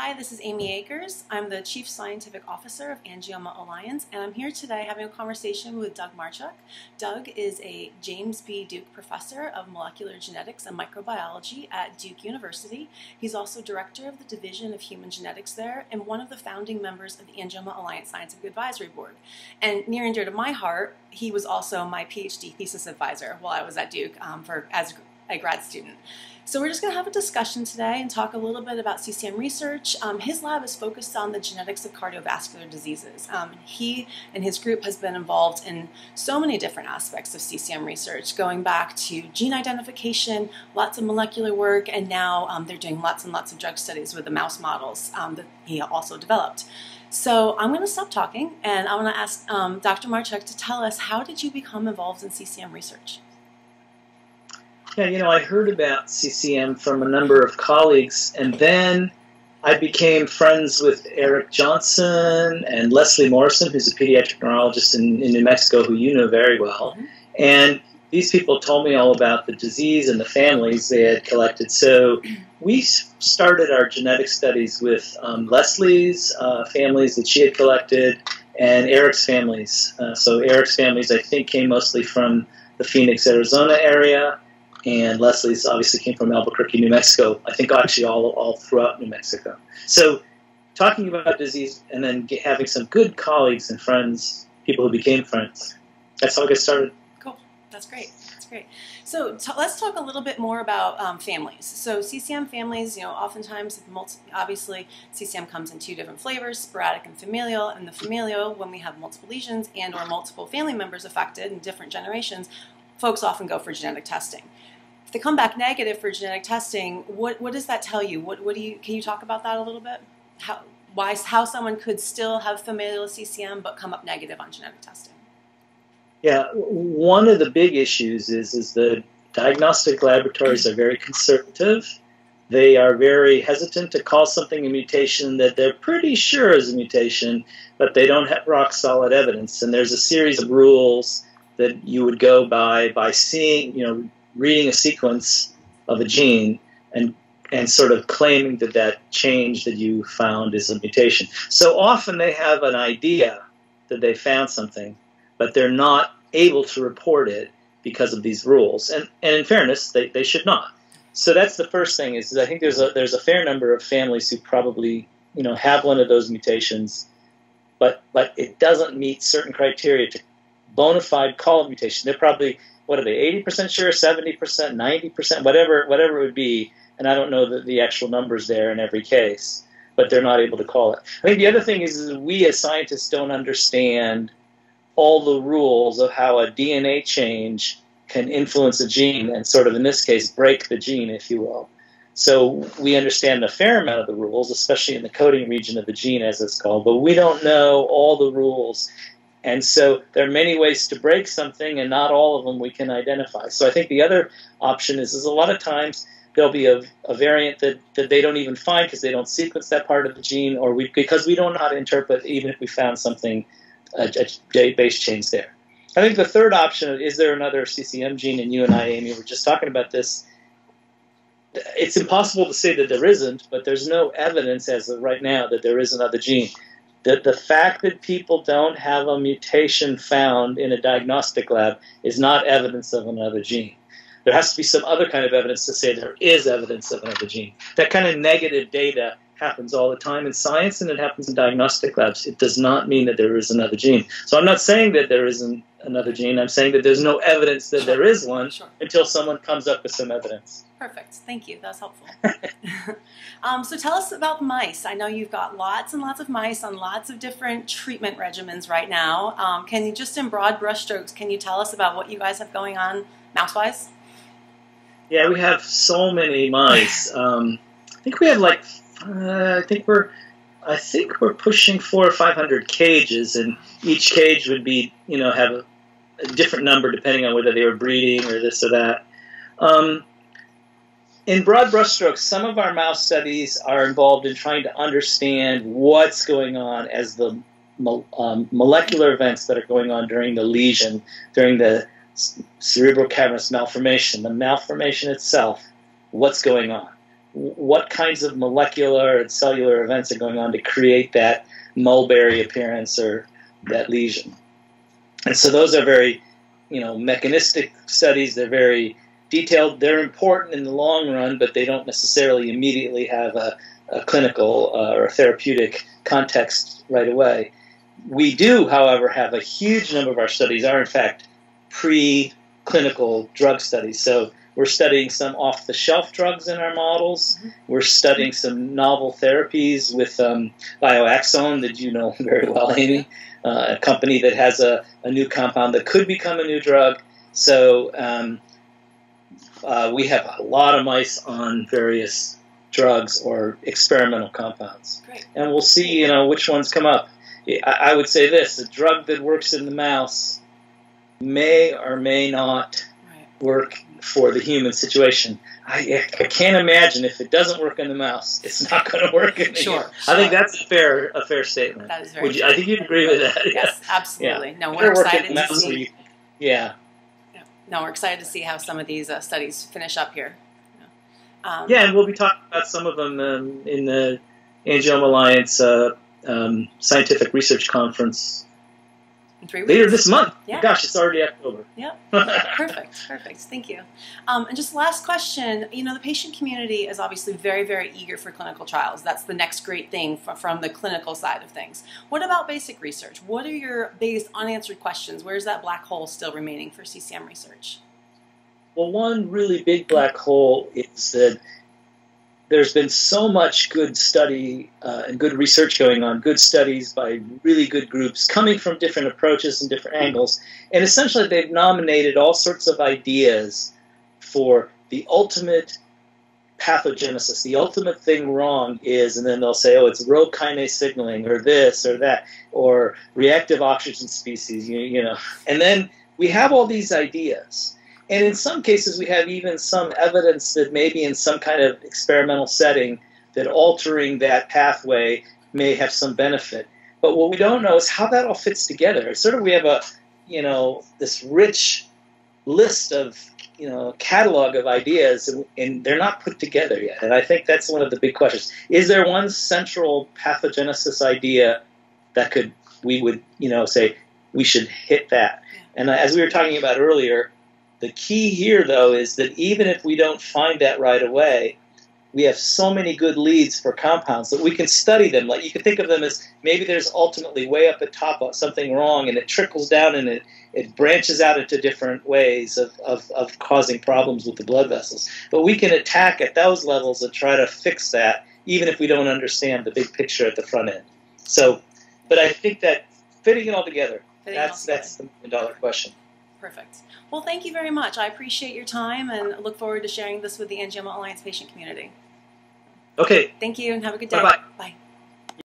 Hi, this is Amy Akers. I'm the Chief Scientific Officer of Angioma Alliance, and I'm here today having a conversation with Doug Marchuk. Doug is a James B. Duke Professor of Molecular Genetics and Microbiology at Duke University. He's also Director of the Division of Human Genetics there and one of the founding members of the Angioma Alliance Scientific Advisory Board. And near and dear to my heart, he was also my PhD thesis advisor while I was at Duke um, for as a grad student. So we're just going to have a discussion today and talk a little bit about CCM research. Um, his lab is focused on the genetics of cardiovascular diseases. Um, he and his group has been involved in so many different aspects of CCM research, going back to gene identification, lots of molecular work, and now um, they're doing lots and lots of drug studies with the mouse models um, that he also developed. So I'm going to stop talking, and I want to ask um, Dr. Marchuk to tell us how did you become involved in CCM research? Yeah, you know, I heard about CCM from a number of colleagues, and then I became friends with Eric Johnson and Leslie Morrison, who's a pediatric neurologist in, in New Mexico, who you know very well. And these people told me all about the disease and the families they had collected. So we started our genetic studies with um, Leslie's uh, families that she had collected and Eric's families. Uh, so Eric's families, I think, came mostly from the Phoenix, Arizona area and Leslie's obviously came from Albuquerque, New Mexico. I think actually all all throughout New Mexico. So, talking about disease and then get, having some good colleagues and friends, people who became friends. That's how I got started. Cool. That's great. That's great. So t- let's talk a little bit more about um, families. So CCM families, you know, oftentimes, multi- obviously, CCM comes in two different flavors: sporadic and familial. And the familial, when we have multiple lesions and or multiple family members affected in different generations, folks often go for genetic testing. If they come back negative for genetic testing, what, what does that tell you? What, what do you, can you talk about that a little bit? How, why, how someone could still have familial CCM but come up negative on genetic testing? Yeah, one of the big issues is, is the diagnostic laboratories are very conservative. They are very hesitant to call something a mutation that they're pretty sure is a mutation, but they don't have rock solid evidence. And there's a series of rules that you would go by by seeing, you know, reading a sequence of a gene and and sort of claiming that that change that you found is a mutation. So often they have an idea that they found something, but they're not able to report it because of these rules. And, and in fairness, they, they should not. So that's the first thing is, is I think there's a, there's a fair number of families who probably you know have one of those mutations, but but it doesn't meet certain criteria to bona fide call mutation. They're probably what are they, 80% sure, 70%, 90%, whatever whatever it would be, and I don't know the, the actual numbers there in every case, but they're not able to call it. I think the other thing is, is we as scientists don't understand all the rules of how a DNA change can influence a gene and sort of in this case break the gene, if you will. So we understand a fair amount of the rules, especially in the coding region of the gene, as it's called, but we don't know all the rules and so there are many ways to break something, and not all of them we can identify. So I think the other option is, is a lot of times there'll be a, a variant that, that they don't even find because they don't sequence that part of the gene, or we, because we don't know how to interpret even if we found something, a, a base change there. I think the third option is there another CCM gene, and you and I, Amy, were just talking about this. It's impossible to say that there isn't, but there's no evidence as of right now that there is another gene that the fact that people don't have a mutation found in a diagnostic lab is not evidence of another gene. There has to be some other kind of evidence to say there is evidence of another gene. That kind of negative data happens all the time in science and it happens in diagnostic labs. It does not mean that there is another gene. So I'm not saying that there isn't another gene. I'm saying that there's no evidence that sure. there is one sure. until someone comes up with some evidence. Perfect. Thank you. That's helpful. um, so tell us about mice. I know you've got lots and lots of mice on lots of different treatment regimens right now. Um, can you just in broad brushstrokes, can you tell us about what you guys have going on mouse-wise? Yeah, we have so many mice. Um, I think we have like, uh, I think we're, I think we're pushing four or five hundred cages, and each cage would be, you know, have a, a different number depending on whether they were breeding or this or that. Um, in broad brushstrokes, some of our mouse studies are involved in trying to understand what's going on as the um, molecular events that are going on during the lesion, during the cerebral cavernous malformation, the malformation itself, what's going on. What kinds of molecular and cellular events are going on to create that mulberry appearance or that lesion. And so those are very, you know, mechanistic studies. They're very detailed. They're important in the long run, but they don't necessarily immediately have a, a clinical uh, or therapeutic context right away. We do, however, have a huge number of our studies are in fact pre-clinical drug studies. So we're studying some off-the-shelf drugs in our models. Mm-hmm. We're studying some novel therapies with um, Bioaxone that you know very well, Amy, uh, a company that has a, a, new compound that could become a new drug. So um, uh, we have a lot of mice on various drugs or experimental compounds, Great. and we'll see, you know, which ones come up. I, I would say this: a drug that works in the mouse may or may not work for the human situation. I, I can't imagine if it doesn't work in the mouse, it's not going to work in the sure, human. sure. I think that's a fair a fair statement. That is very. You, I think you'd agree with that. Yes, absolutely. Yeah. No, we're excited to see. You, yeah. No, we're excited to see how some of these uh, studies finish up here. Um, yeah, and we'll be talking about some of them um, in the Angioma Alliance uh, um, Scientific Research Conference later this month. Yeah. Gosh, it's already October. Yeah. perfect. Perfect. Thank you. Um, and just last question. You know, the patient community is obviously very, very eager for clinical trials. That's the next great thing for, from the clinical side of things. What about basic research? What are your biggest unanswered questions? Where's that black hole still remaining for CCM research? Well, one really big black hole is that there's been so much good study uh, and good research going on, good studies by really good groups coming from different approaches and different angles. And essentially, they've nominated all sorts of ideas for the ultimate pathogenesis. The ultimate thing wrong is, and then they'll say, oh, it's Rho kinase signaling, or this, or that, or reactive oxygen species, you, you know. And then we have all these ideas. And in some cases, we have even some evidence that maybe in some kind of experimental setting, that altering that pathway may have some benefit. But what we don't know is how that all fits together. Sort of, we have a, you know, this rich list of, you know, catalog of ideas, and, and they're not put together yet. And I think that's one of the big questions. Is there one central pathogenesis idea that could we would, you know, say we should hit that? And as we were talking about earlier, the key here, though, is that even if we don't find that right away, we have so many good leads for compounds that we can study them. Like you can think of them as maybe there's ultimately way up at top something wrong, and it trickles down and it, it branches out into different ways of, of, of causing problems with the blood vessels. But we can attack at those levels and try to fix that, even if we don't understand the big picture at the front end. So, but I think that fitting it all together, fitting that's, all together. that's the million dollar question. Perfect. Well, thank you very much. I appreciate your time and look forward to sharing this with the Angioma Alliance patient community. Okay. Thank you and have a good day. Bye-bye. Bye.